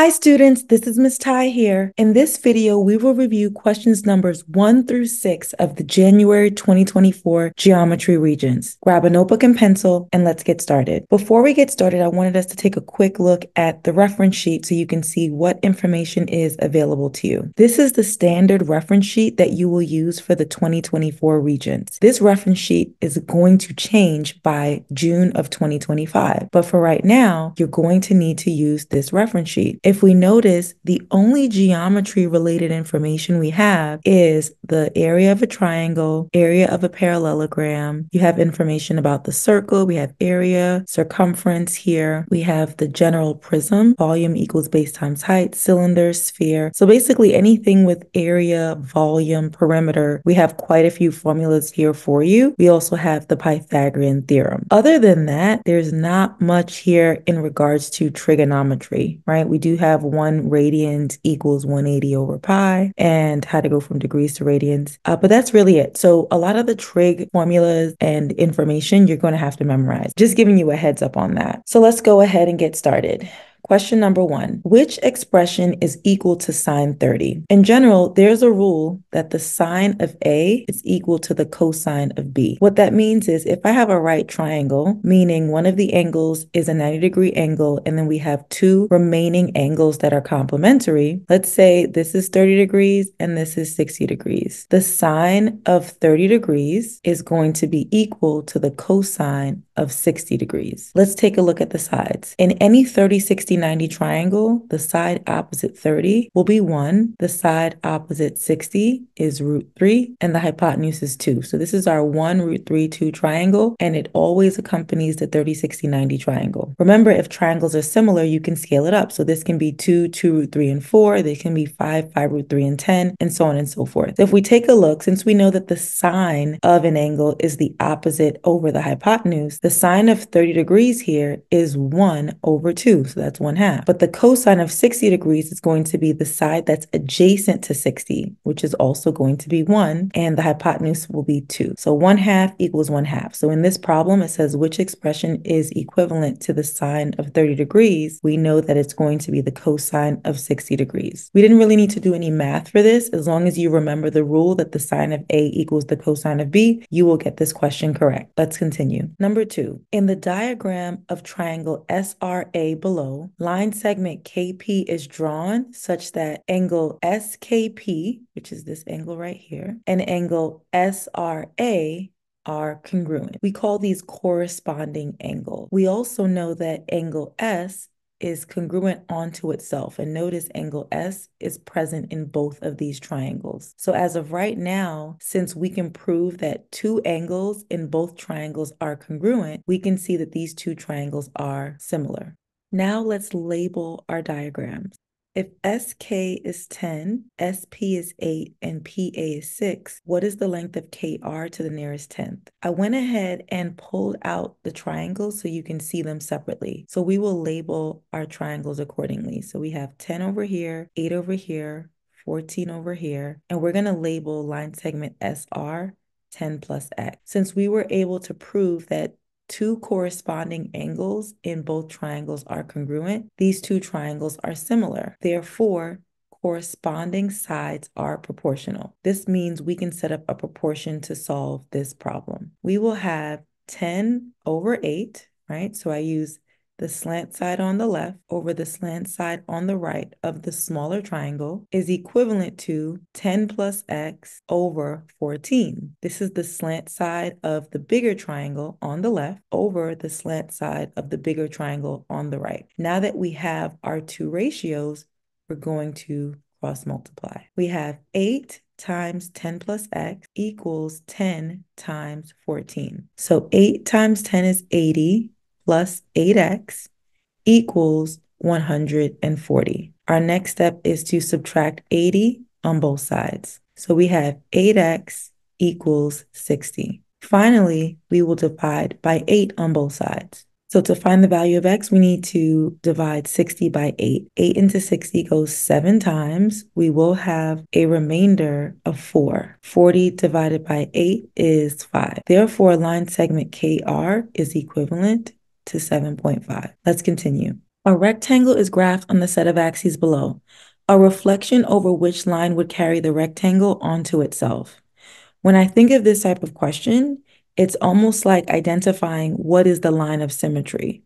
Hi students, this is Ms. Tai here. In this video, we will review questions numbers 1 through 6 of the January 2024 Geometry Regents. Grab a notebook and pencil and let's get started. Before we get started, I wanted us to take a quick look at the reference sheet so you can see what information is available to you. This is the standard reference sheet that you will use for the 2024 Regents. This reference sheet is going to change by June of 2025, but for right now, you're going to need to use this reference sheet. If we notice, the only geometry related information we have is the area of a triangle, area of a parallelogram. You have information about the circle. We have area, circumference here. We have the general prism, volume equals base times height, cylinder, sphere. So basically anything with area, volume, perimeter, we have quite a few formulas here for you. We also have the Pythagorean theorem. Other than that, there's not much here in regards to trigonometry, right? We do have one radians equals 180 over pi and how to go from degrees to radians. Uh, but that's really it. So a lot of the trig formulas and information you're going to have to memorize. Just giving you a heads up on that. So let's go ahead and get started. Question number one Which expression is equal to sine 30? In general, there's a rule that the sine of A is equal to the cosine of B. What that means is if I have a right triangle, meaning one of the angles is a 90 degree angle, and then we have two remaining angles that are complementary, let's say this is 30 degrees and this is 60 degrees. The sine of 30 degrees is going to be equal to the cosine of 60 degrees. Let's take a look at the sides. In any 30, 60, 90 triangle, the side opposite 30 will be 1. The side opposite 60 is root 3, and the hypotenuse is 2. So this is our 1 root 3, 2 triangle, and it always accompanies the 30, 60, 90 triangle. Remember, if triangles are similar, you can scale it up. So this can be 2, 2 root 3 and 4. They can be 5, 5 root 3 and 10, and so on and so forth. So if we take a look, since we know that the sine of an angle is the opposite over the hypotenuse, the the sine of 30 degrees here is 1 over 2, so that's 1 half. But the cosine of 60 degrees is going to be the side that's adjacent to 60, which is also going to be 1, and the hypotenuse will be 2. So 1 half equals 1 half. So in this problem, it says which expression is equivalent to the sine of 30 degrees. We know that it's going to be the cosine of 60 degrees. We didn't really need to do any math for this. As long as you remember the rule that the sine of A equals the cosine of B, you will get this question correct. Let's continue. Number two, two. In the diagram of triangle SRA below, line segment KP is drawn such that angle SKP, which is this angle right here, and angle SRA are congruent. We call these corresponding angles. We also know that angle S is congruent onto itself. And notice angle S is present in both of these triangles. So as of right now, since we can prove that two angles in both triangles are congruent, we can see that these two triangles are similar. Now let's label our diagrams. If SK is 10, SP is 8, and PA is 6, what is the length of KR to the nearest 10th? I went ahead and pulled out the triangles so you can see them separately. So we will label our triangles accordingly. So we have 10 over here, 8 over here, 14 over here, and we're going to label line segment SR 10 plus X. Since we were able to prove that two corresponding angles in both triangles are congruent, these two triangles are similar. Therefore, corresponding sides are proportional. This means we can set up a proportion to solve this problem. We will have 10 over 8, right? So I use the slant side on the left over the slant side on the right of the smaller triangle is equivalent to 10 plus x over 14. This is the slant side of the bigger triangle on the left over the slant side of the bigger triangle on the right. Now that we have our two ratios, we're going to cross multiply. We have 8 times 10 plus x equals 10 times 14. So 8 times 10 is 80 plus 8x equals 140. Our next step is to subtract 80 on both sides. So we have 8x equals 60. Finally, we will divide by 8 on both sides. So to find the value of x, we need to divide 60 by 8. 8 into 60 goes 7 times. We will have a remainder of 4. 40 divided by 8 is 5. Therefore, line segment KR is equivalent to 7.5. Let's continue. A rectangle is graphed on the set of axes below, a reflection over which line would carry the rectangle onto itself. When I think of this type of question, it's almost like identifying what is the line of symmetry.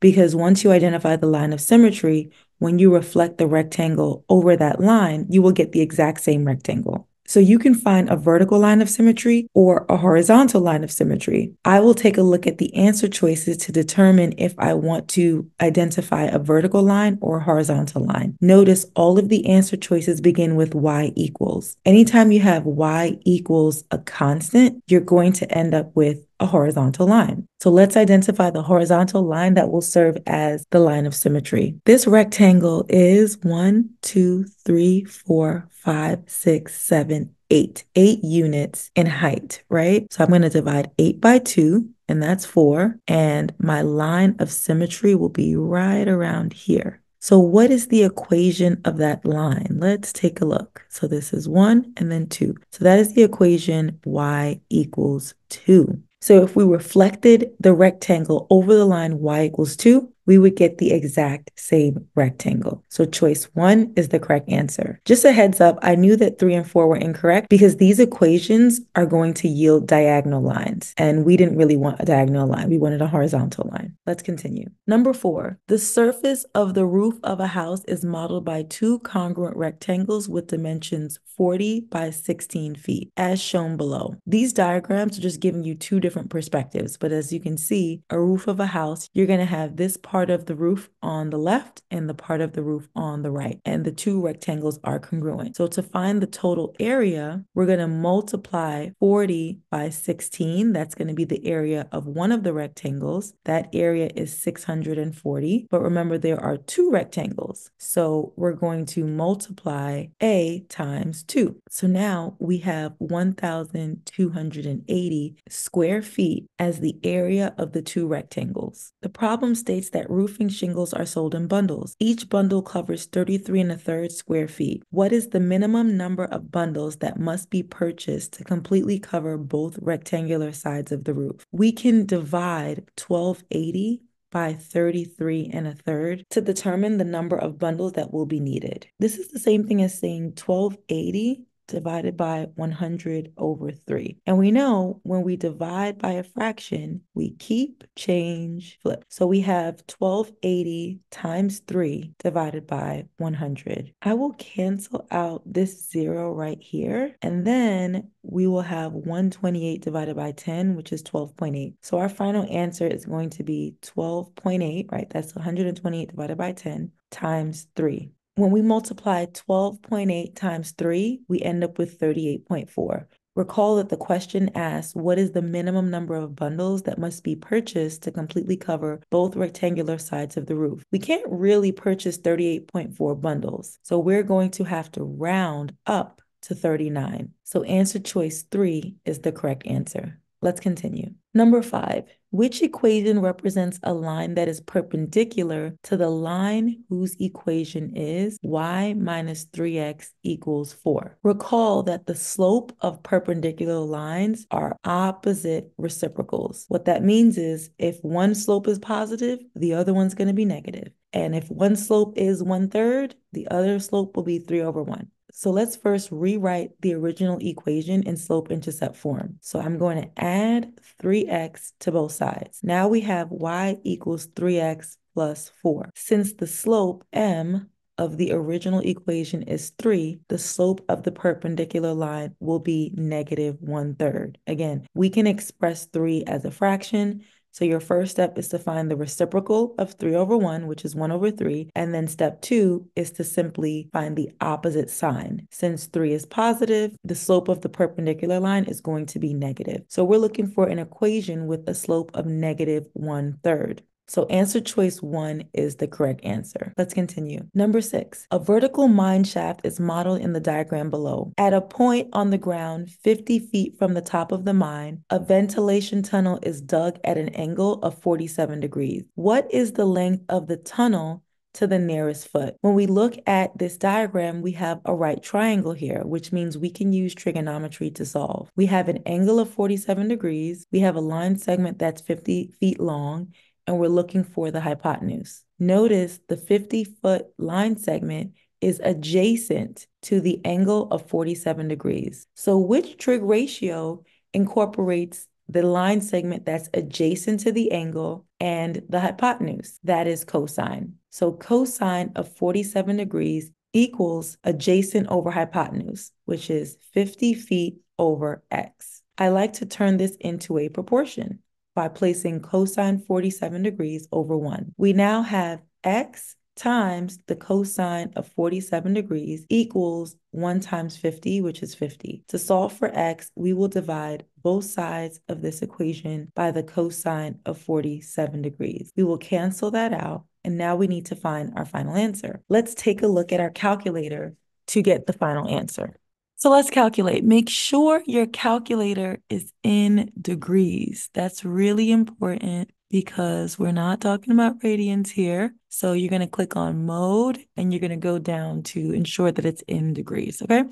Because once you identify the line of symmetry, when you reflect the rectangle over that line, you will get the exact same rectangle. So you can find a vertical line of symmetry or a horizontal line of symmetry. I will take a look at the answer choices to determine if I want to identify a vertical line or horizontal line. Notice all of the answer choices begin with y equals. Anytime you have y equals a constant, you're going to end up with a horizontal line. So let's identify the horizontal line that will serve as the line of symmetry. This rectangle is one, two, three, four, five, six, seven, eight, eight units in height, right? So I'm going to divide eight by two, and that's four. And my line of symmetry will be right around here. So what is the equation of that line? Let's take a look. So this is one and then two. So that is the equation y equals two. So if we reflected the rectangle over the line y equals 2, we would get the exact same rectangle. So choice one is the correct answer. Just a heads up, I knew that three and four were incorrect because these equations are going to yield diagonal lines. And we didn't really want a diagonal line. We wanted a horizontal line. Let's continue. Number four, the surface of the roof of a house is modeled by two congruent rectangles with dimensions 40 by 16 feet, as shown below. These diagrams are just giving you two different perspectives, but as you can see, a roof of a house, you're going to have this part part of the roof on the left and the part of the roof on the right. And the two rectangles are congruent. So to find the total area, we're going to multiply 40 by 16. That's going to be the area of one of the rectangles. That area is 640. But remember, there are two rectangles. So we're going to multiply A times 2. So now we have 1,280 square feet as the area of the two rectangles. The problem states roofing shingles are sold in bundles. Each bundle covers 33 and a third square feet. What is the minimum number of bundles that must be purchased to completely cover both rectangular sides of the roof? We can divide 1280 by 33 and a third to determine the number of bundles that will be needed. This is the same thing as saying 1280 divided by 100 over 3. And we know when we divide by a fraction, we keep, change, flip. So we have 1280 times 3 divided by 100. I will cancel out this 0 right here, and then we will have 128 divided by 10, which is 12.8. So our final answer is going to be 12.8, right? That's 128 divided by 10 times 3. When we multiply 12.8 times 3, we end up with 38.4. Recall that the question asks what is the minimum number of bundles that must be purchased to completely cover both rectangular sides of the roof. We can't really purchase 38.4 bundles, so we're going to have to round up to 39. So answer choice 3 is the correct answer. Let's continue. Number five, which equation represents a line that is perpendicular to the line whose equation is y minus 3x equals 4? Recall that the slope of perpendicular lines are opposite reciprocals. What that means is if one slope is positive, the other one's going to be negative. And if one slope is one third, the other slope will be 3 over 1. So let's first rewrite the original equation in slope-intercept form. So I'm going to add 3x to both sides. Now we have y equals 3x plus 4. Since the slope m of the original equation is 3, the slope of the perpendicular line will be negative 1 third. Again, we can express 3 as a fraction, so your first step is to find the reciprocal of 3 over 1, which is 1 over 3. And then step 2 is to simply find the opposite sign. Since 3 is positive, the slope of the perpendicular line is going to be negative. So we're looking for an equation with a slope of negative 1 third. So answer choice one is the correct answer. Let's continue. Number six, a vertical mine shaft is modeled in the diagram below. At a point on the ground 50 feet from the top of the mine, a ventilation tunnel is dug at an angle of 47 degrees. What is the length of the tunnel to the nearest foot. When we look at this diagram, we have a right triangle here, which means we can use trigonometry to solve. We have an angle of 47 degrees. We have a line segment that's 50 feet long and we're looking for the hypotenuse. Notice the 50 foot line segment is adjacent to the angle of 47 degrees. So which trig ratio incorporates the line segment that's adjacent to the angle and the hypotenuse? That is cosine. So cosine of 47 degrees equals adjacent over hypotenuse, which is 50 feet over x. I like to turn this into a proportion by placing cosine 47 degrees over 1. We now have x times the cosine of 47 degrees equals 1 times 50, which is 50. To solve for x, we will divide both sides of this equation by the cosine of 47 degrees. We will cancel that out, and now we need to find our final answer. Let's take a look at our calculator to get the final answer. So let's calculate. Make sure your calculator is in degrees. That's really important because we're not talking about radians here. So you're going to click on mode and you're going to go down to ensure that it's in degrees. Okay.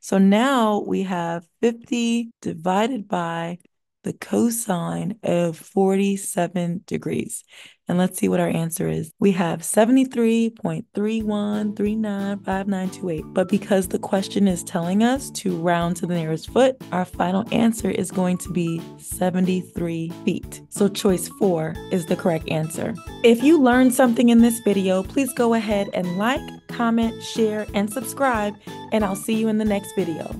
So now we have 50 divided by the cosine of 47 degrees. And let's see what our answer is. We have 73.31395928. But because the question is telling us to round to the nearest foot, our final answer is going to be 73 feet. So choice four is the correct answer. If you learned something in this video, please go ahead and like, comment, share, and subscribe, and I'll see you in the next video.